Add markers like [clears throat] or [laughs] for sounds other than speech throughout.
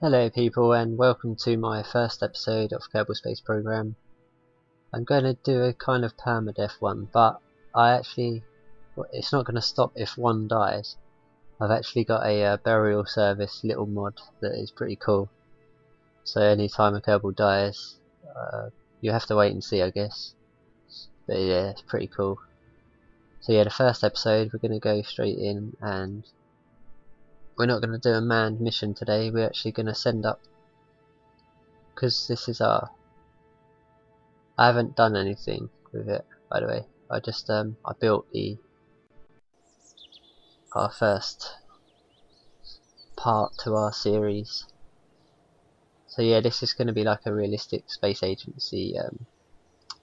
Hello people and welcome to my first episode of Kerbal Space Program. I'm going to do a kind of permadeath one but I actually, it's not going to stop if one dies. I've actually got a uh, burial service little mod that is pretty cool. So anytime a Kerbal dies, uh, you have to wait and see I guess. But yeah, it's pretty cool. So yeah, the first episode we're going to go straight in and we're not going to do a manned mission today, we're actually going to send up. Because this is our I haven't done anything with it by the way. I just um I built the our first part to our series. So yeah this is going to be like a realistic space agency um,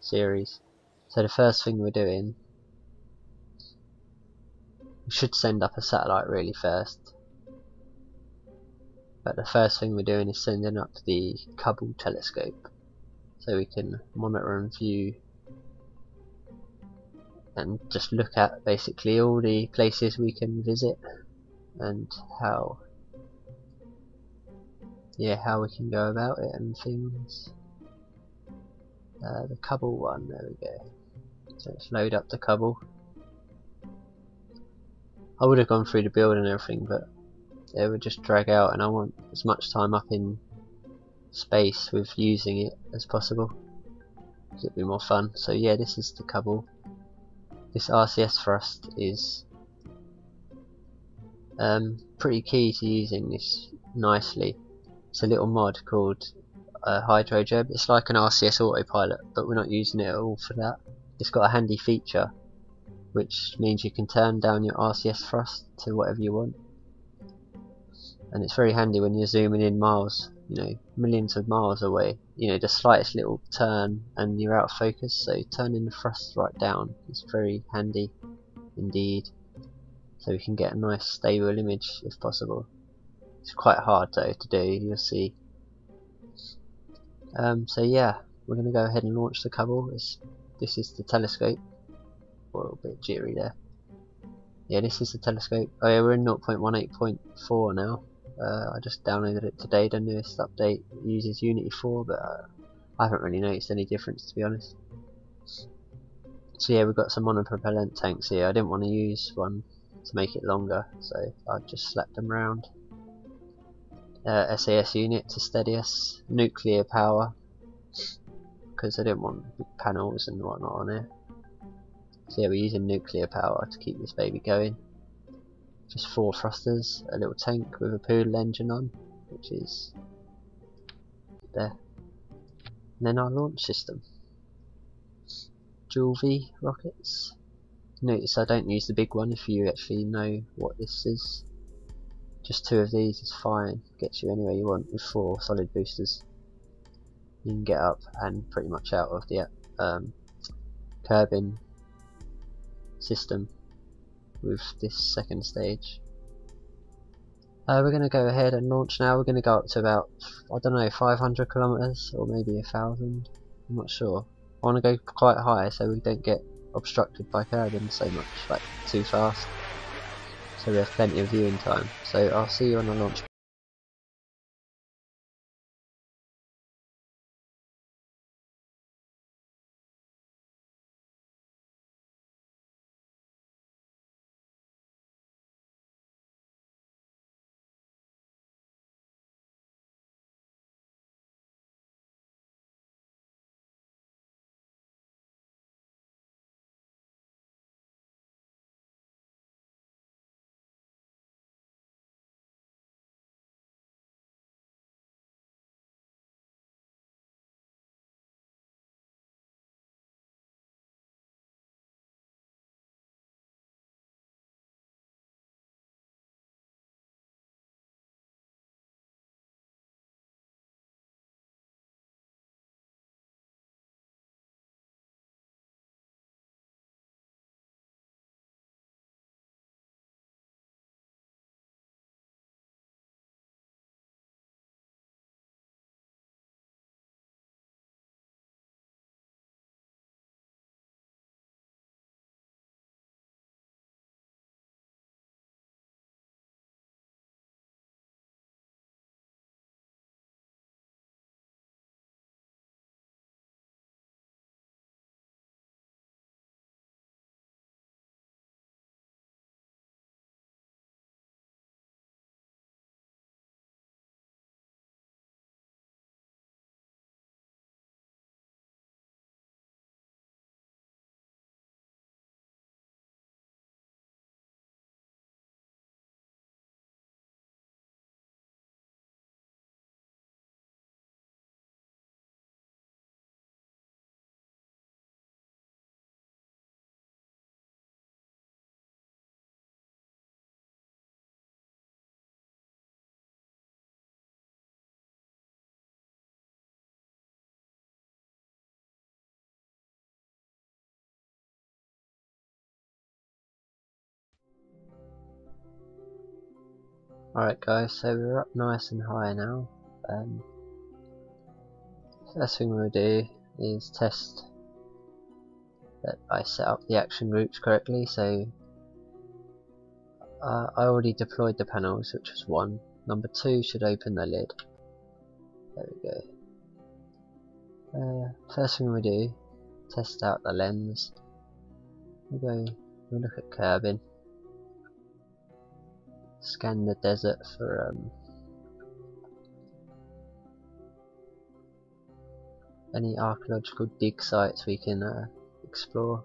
series. So the first thing we're doing we should send up a satellite really first but the first thing we're doing is sending up the Hubble telescope so we can monitor and view and just look at basically all the places we can visit and how yeah how we can go about it and things. Uh, the Hubble one there we go. So let's load up the Hubble I would have gone through the build and everything but it would just drag out and I want as much time up in space with using it as possible. It'd be more fun. So yeah this is the Hubble this RCS thrust is um, pretty key to using this nicely. It's a little mod called uh, HydroJeb it's like an RCS autopilot but we're not using it at all for that. It's got a handy feature which means you can turn down your RCS thrust to whatever you want and it's very handy when you're zooming in miles you know millions of miles away you know the slightest little turn and you're out of focus. So turning the thrust right down is very handy indeed. So we can get a nice stable image if possible. It's quite hard though to do you'll see. Um, so yeah we're gonna go ahead and launch the Hubble this is the telescope. A little bit jittery there. Yeah this is the telescope. Oh yeah we're in 0.18.4 now uh, I just downloaded it today, the newest update uses Unity 4, but uh, I haven't really noticed any difference to be honest. So yeah, we've got some monopropellant tanks here. I didn't want to use one to make it longer, so I just slapped them around. Uh, SAS unit to steady us, nuclear power, because I didn't want big panels and whatnot on here. So yeah, we're using nuclear power to keep this baby going just four thrusters, a little tank with a poodle engine on, which is there. And then our launch system. Dual V rockets. Notice I don't use the big one if you actually know what this is. Just two of these is fine, gets you anywhere you want with four solid boosters. You can get up and pretty much out of the um, Kerbin system with this second stage. Uh, we're going to go ahead and launch now. We're going to go up to about, I don't know, 500 kilometers or maybe a thousand. I'm not sure. I want to go quite high so we don't get obstructed by Kerbin so much, like too fast. So we have plenty of viewing time. So I'll see you on the launch Alright guys, so we're up nice and high now. Um, first thing we'll do is test that I set up the action groups correctly. So uh, I already deployed the panels, which was one. Number two should open the lid. There we go. Uh, first thing we do, test out the lens. We go, we look at Kerbin. Scan the desert for um, any archaeological dig sites we can uh, explore.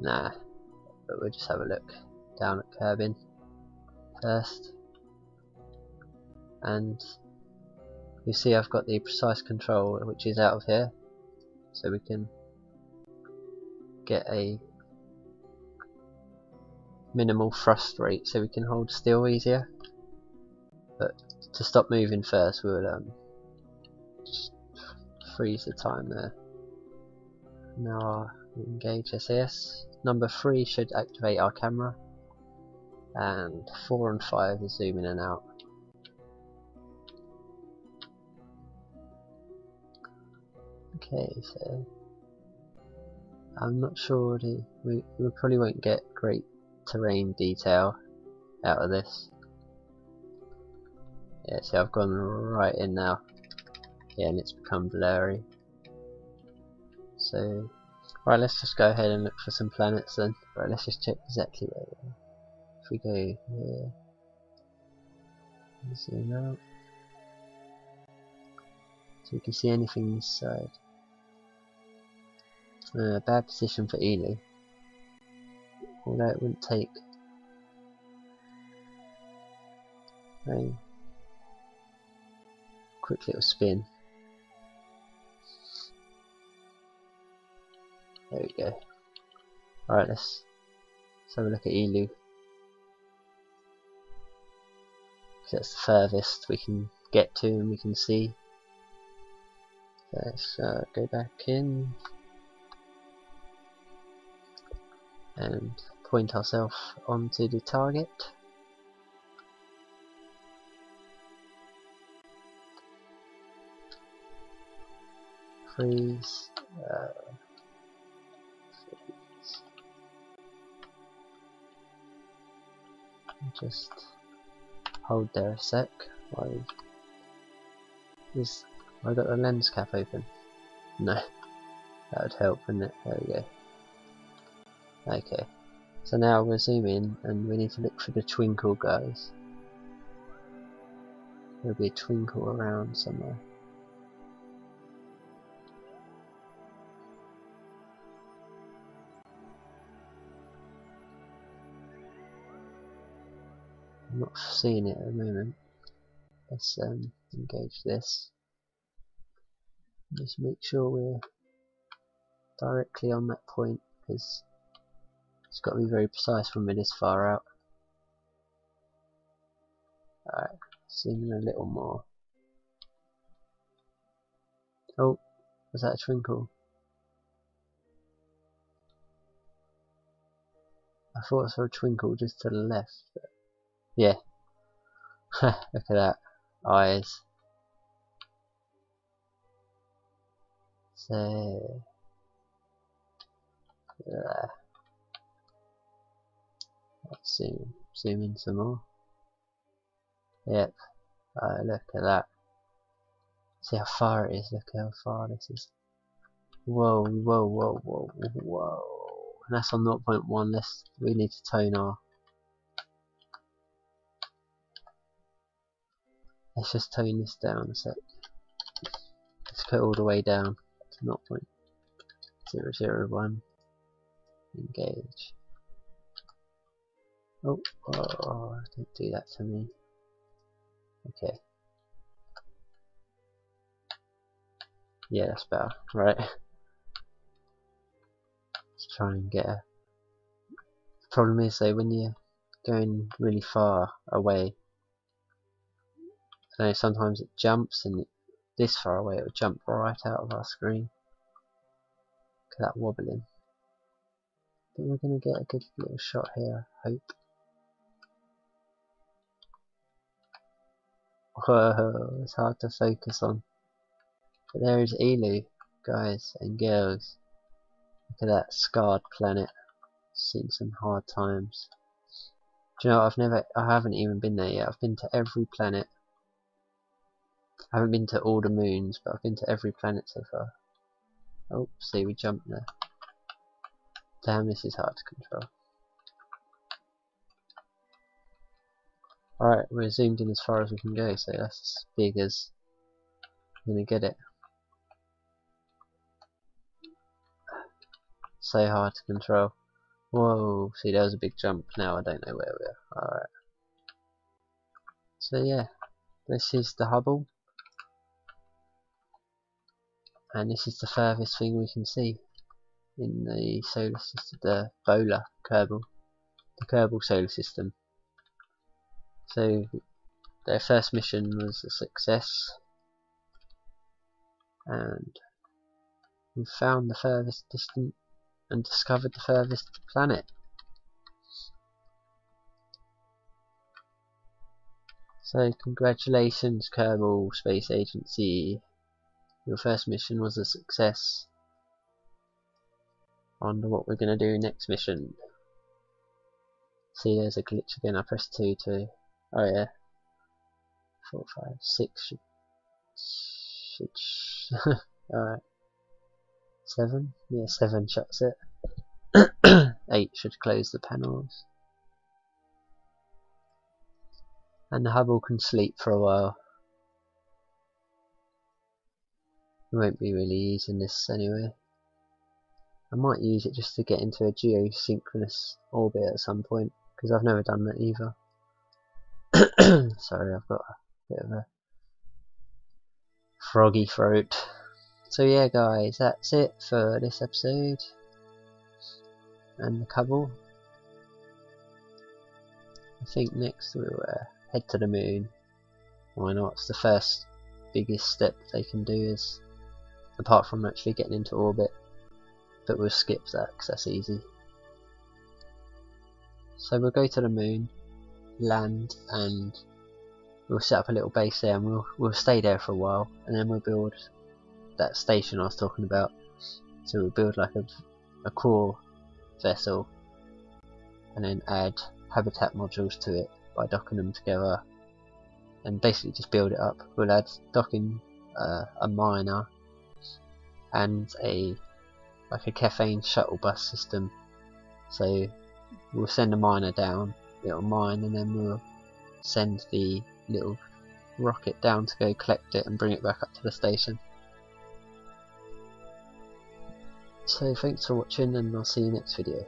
Nah, but we'll just have a look down at Kerbin first. And you see I've got the precise control which is out of here so we can get a minimal thrust rate so we can hold still easier. But to stop moving first we'll um, just freeze the time there. Now engage SAS number 3 should activate our camera. And 4 and 5 is zoom in and out. Okay so I'm not sure we, we probably won't get great terrain detail out of this. Yeah, see I've gone right in now. Yeah, and it's become blurry. So, right, let's just go ahead and look for some planets then. Right, let's just check exactly where we are. If we go here, zoom out. So we can see anything this side. Uh, bad position for Eeloo although it wouldn't take a quick little spin. There we go. Alright, let's, let's have a look at Eeloo. That's the furthest we can get to and we can see. Let's uh, go back in and point ourselves onto the target. Freeze. Uh. Just hold there a sec while is I got the lens cap open? No. That would help, wouldn't it? There we go. Okay. So now we'll zoom in and we need to look for the twinkle guys. There'll be a twinkle around somewhere. I'm not seeing it at the moment. Let's um, engage this. Just make sure we're directly on that point because it's got to be very precise when we're this far out. Alright, in a little more. Oh, was that a twinkle? I thought I saw a twinkle just to the left. yeah. [laughs] Look at that. Eyes. So... There. Zoom, zoom in some more. Yep. Uh, look at that. See how far it is. Look how far this is. Whoa, whoa, whoa, whoa, whoa. And that's on 0.1. Let's, we need to tone our. Let's just tone this down a sec. Let's put all the way down to 0.001. Engage. Oh, oh, oh, don't do that to me. Okay. Yeah, that's better, right? Let's try and get a... The problem is though, when you're going really far away, I know sometimes it jumps and this far away it will jump right out of our screen. Look at that wobbling. But we're going to get a good little shot here, I hope. It's hard to focus on. But there is Eeloo, guys and girls. Look at that scarred planet. Seen some hard times. Do you know I've never I haven't even been there yet. I've been to every planet. I haven't been to all the moons, but I've been to every planet so far. Oh, see we jumped there. Damn this is hard to control. Alright, we're zoomed in as far as we can go, so that's as big as I'm gonna get it. So hard to control. Whoa, see there was a big jump, now I don't know where we are. Alright. So yeah, this is the Hubble. And this is the furthest thing we can see in the solar system, the Bola Kerbal, the Kerbal solar system. So their first mission was a success and we found the furthest distant and discovered the furthest planet. So congratulations Kerbal Space Agency, your first mission was a success. On to what we're going to do next mission. See there's a glitch again, I pressed 2 to Oh yeah. Four, five, six should [laughs] alright. Seven? Yeah, seven shuts it. [clears throat] Eight should close the panels. And the Hubble can sleep for a while. We won't be really using this anyway. I might use it just to get into a geosynchronous orbit at some point, because I've never done that either. [coughs] Sorry, I've got a bit of a froggy throat. So yeah guys, that's it for this episode. And the couple. I think next we'll uh, head to the moon. Why not? It's the first biggest step they can do is, apart from actually getting into orbit. But we'll skip that because that's easy. So we'll go to the moon land and we'll set up a little base there and we'll, we'll stay there for a while and then we'll build that station I was talking about. So we'll build like a, a core vessel and then add habitat modules to it by docking them together and basically just build it up. We'll add docking uh, a miner and a like a caffeine shuttle bus system. So we'll send a miner down little mine and then we'll send the little rocket down to go collect it and bring it back up to the station. So thanks for watching and I'll see you next video.